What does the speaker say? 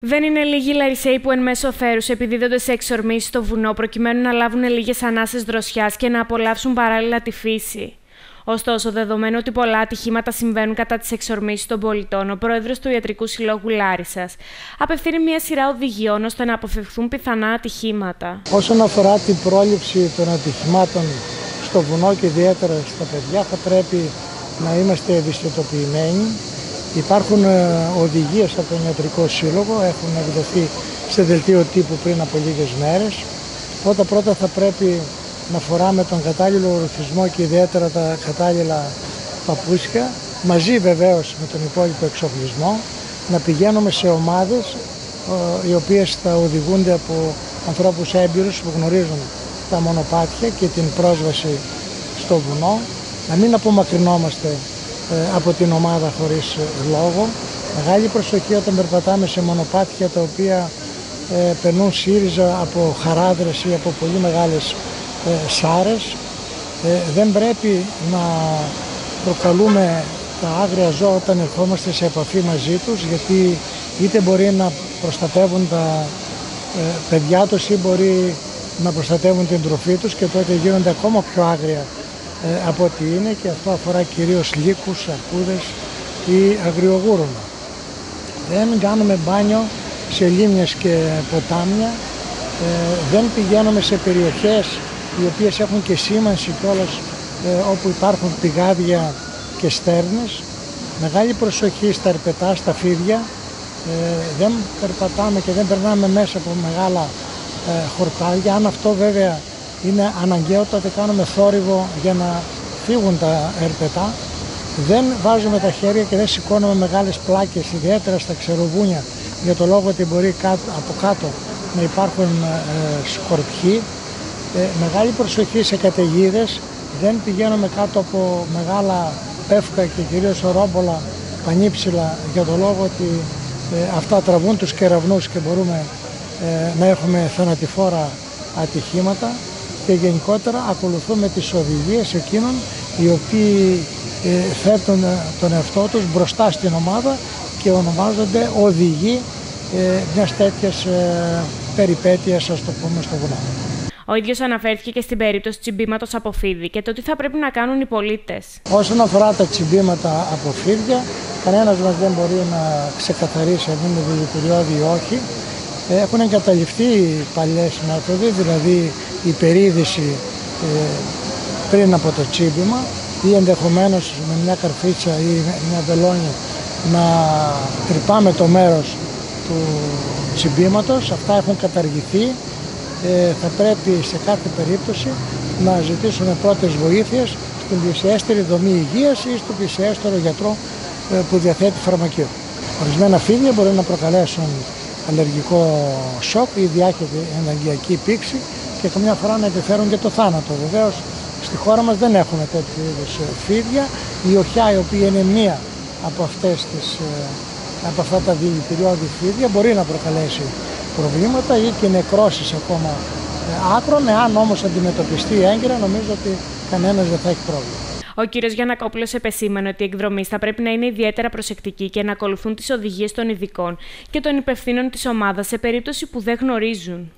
Δεν είναι λίγοι Λαρισαίοι που εν μέσω θέρου επιδίδονται σε εξορμήσεις στο βουνό προκειμένου να λάβουν λίγες ανάσες δροσιάς και να απολαύσουν παράλληλα τη φύση. Ωστόσο, δεδομένου ότι πολλά ατυχήματα συμβαίνουν κατά τις εξορμήσεις των πολιτών, ο πρόεδρος του Ιατρικού Συλλόγου Λάρισας απευθύνει μια σειρά οδηγιών ώστε να αποφευχθούν πιθανά ατυχήματα. Όσον αφορά την πρόληψη των ατυχημάτων στο βουνό και ιδιαίτερα στα παιδιά, θα πρέπει να είμαστε ευαισθητοποιημένοι Υπάρχουν ε, οδηγίες από τον Ιατρικό Σύλλογο, έχουν εκδοθεί σε δελτίο τύπου πριν από λίγες μέρες. Πρώτα πρώτα θα πρέπει να φοράμε τον κατάλληλο ορθισμό και ιδιαίτερα τα κατάλληλα παπούτσια, μαζί βεβαίως με τον υπόλοιπο εξοπλισμό, να πηγαίνουμε σε ομάδες οι οποίες θα οδηγούνται από ανθρώπους έμπειρους που γνωρίζουν τα μονοπάτια και την πρόσβαση στο βουνό, να μην απομακρυνόμαστε ε, από την ομάδα χωρίς ε, λόγο. Μεγάλη προσοχή όταν περπατάμε σε μονοπάτια τα οποία ε, περνούν σύριζα από χαράδρες ή από πολύ μεγάλες ε, σάρες. δεν πρέπει να προκαλούμε τα άγρια ζώα όταν ερχόμαστε σε επαφή μαζί τους γιατί είτε μπορεί να προστατεύουν τα παιδιά τους ή μπορεί να προστατεύουν την τροφή τους και τότε γίνονται ακόμα πιο άγρια ε, από ό,τι είναι και αυτό αφορά κυρίως λύκους, αρκούδες ή αγριογούρουνα. Δεν κάνουμε μπάνιο σε λίμνες και ποτάμια, ε, δεν πηγαίνουμε σε περιοχές οι οποίες έχουν και σήμανση κιόλας ε, όπου υπάρχουν πηγάδια και στέρνες. Μεγάλη προσοχή στα ερπετά, στα φίδια. δεν περπατάμε και δεν περνάμε μέσα από μεγάλα χορτάρια. Αν αυτό βέβαια είναι αναγκαίο τότε κάνουμε θόρυβο για να φύγουν τα ερπετά. Δεν βάζουμε τα χέρια και δεν σηκώνουμε μεγάλες πλάκες, ιδιαίτερα στα ξεροβούνια, για το λόγο ότι μπορεί κάτω, από κάτω να υπάρχουν ε, σκορπιοί. Ε, μεγάλη προσοχή σε καταιγίδες. Δεν πηγαίνουμε κάτω από μεγάλα πεύκα και κυρίως ορόμπολα πανύψηλα για το λόγο ότι ε, αυτά τραβούν τους κεραυνούς και μπορούμε ε, να έχουμε θανατηφόρα ατυχήματα και γενικότερα ακολουθούμε τις οδηγίες εκείνων οι οποίοι ε, θέτουν ε, τον εαυτό τους μπροστά στην ομάδα και ονομάζονται οδηγοί ε, μιας τέτοιας ε, περιπέτειας, ας το πούμε, στο βουνό. Ο ίδιος αναφέρθηκε και στην περίπτωση τσιμπήματος από φίδι και το τι θα πρέπει να κάνουν οι πολίτες. Όσον αφορά τα τσιμπήματα από φίδια, κανένας μας δεν μπορεί να ξεκαθαρίσει αν είναι δηλητηριώδη ή όχι. Έχουν εγκαταλειφθεί παλιές μέθοδοι, δηλαδή η περίδηση ε, πριν από το τσίμπημα ή ενδεχομένως με μια καρφίτσα ή μια βελόνια να τρυπάμε το μέρος του τσιμπήματος. Αυτά έχουν καταργηθεί. Ε, θα πρέπει σε κάθε περίπτωση να ζητήσουμε πρώτες βοήθειες στην πλησιέστερη δομή υγείας ή στον πλησιέστερο γιατρό ε, που διαθέτει φαρμακείο. Ορισμένα φίδια μπορεί να προκαλέσουν αλλεργικό σοκ ή διάχυτη εναγκιακή πήξη και καμιά φορά να επιφέρουν και το θάνατο. Βεβαίως στη χώρα μας δεν έχουμε τέτοιου είδους ε, φίδια. Η οχιά η οποία είναι μία από, αυτές τις, ε, από αυτά τα δηλητηριώδη φίδια μπορεί να προκαλέσει προβλήματα ή και νεκρώσεις ακόμα ε, άκρων. Εάν όμως αντιμετωπιστεί έγκαιρα νομίζω ότι κανένας δεν θα έχει πρόβλημα. Ο κ. Γιανακόπουλος επεσήμανε ότι οι εκδρομή θα πρέπει να είναι ιδιαίτερα προσεκτικοί και να ακολουθούν τις οδηγίες των ειδικών και των υπευθύνων της ομάδας σε περίπτωση που δεν γνωρίζουν.